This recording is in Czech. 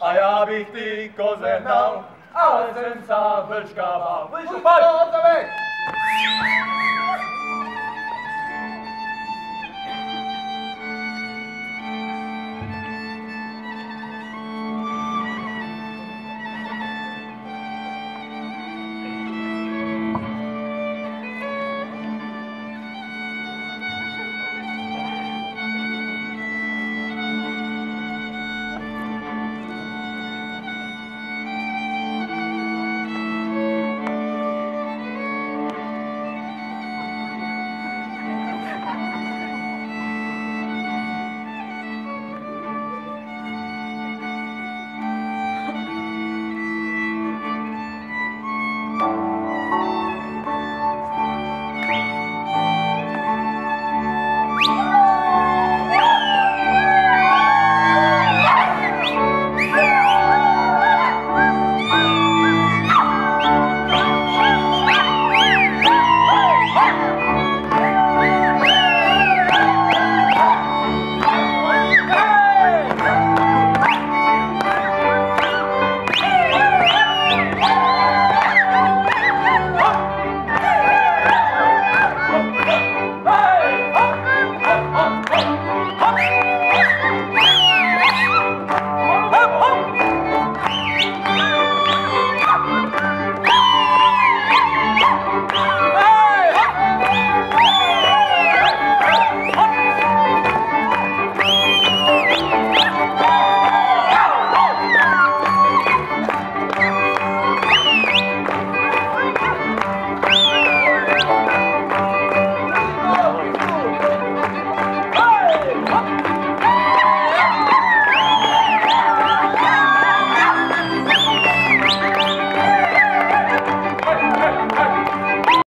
a já bych ty koze hnal, ale jsem sám vlčkává. Vlčku, pojď!